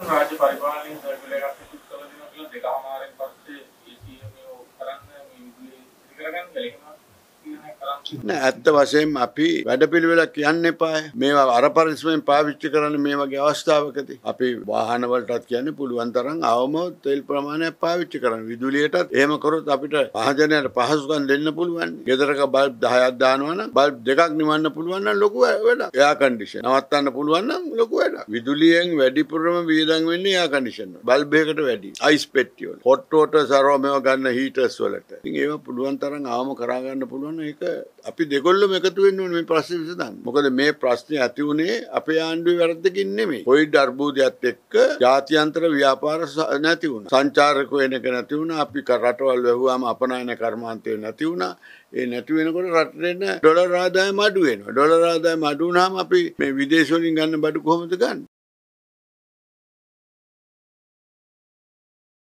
Rádio Vai Vale, නෑ ඇත්ත වශයෙන්ම අපි වැඩපිළිවෙලක් කියන්න එපාය. මේවා අර පරිස්සමෙන් පාවිච්චි කරන්න මේ වගේ අවස්ථාවකදී අපි වාහනවලටත් කියන්නේ පුළුවන් තරම් අවම තෙල් ප්‍රමාණයක් පාවිච්චි කරන්න. විදුලියටත් එහෙම කරොත් අපිට මහජනයාට පහසුකම් දෙන්න පුළුවන්. ගෙදරක බල්බ් 10ක් දානවා නම් බල්බ් දෙකක් නිවන්න පුළුවන් නම් ලොකු වැඩක්. එයා කන්ඩිෂන් නවත්තන්න පුළුවන් නම් ලොකු වැඩක්. විදුලියෙන් වැඩිපුරම වියදම් වෙන්නේ එයා කන්ඩිෂන් බල්බ් එකකට වැඩි. අයිස් පෙට්ටිය වල. හොට් වෝටර් සරව මේවා ගන්න හීටර්ස් වලට. ඉතින් ඒවා පුළුවන් තරම් අවම කරා ගන්න පුළුවන්. ඒක අපි දෙකොල්ලම එකතු වෙන්න ඕනේ මේ ප්‍රශ්නේ විසඳන්න. මොකද මේ ප්‍රශ්නේ ඇති උනේ අපේ ආණ්ඩුවේ වැරද්දකින් නෙමෙයි. කොවිඩ් අර්බුදයත් එක්ක ජාත්‍යන්තර ව්‍යාපාර නැති වුණා. සංචාරකෝ එන එක නැති වුණා. අපි රටවල් වැහුවාම අපනයන කර්මාන්තය නැති වුණා. ඒ නැති වෙනකොට රටේන ඩොලර් ආදායම අඩු වෙනවා. ඩොලර් ආදායම අඩු වුණාම අපි මේ විදේශ වලින් ගන්න බඩු කොහොමද ගන්නේ?